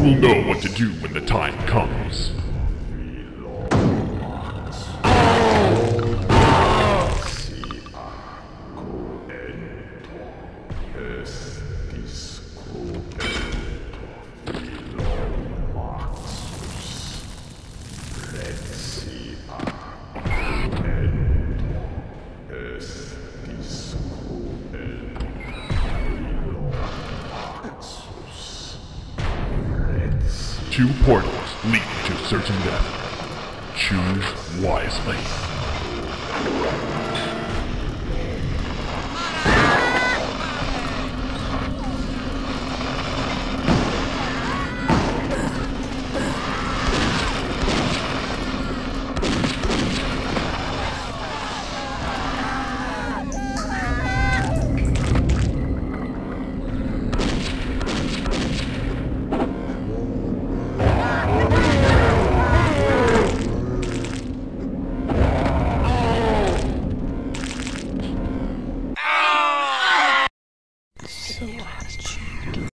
You will know what to do when the time comes. Two portals lead to certain death. Choose wisely.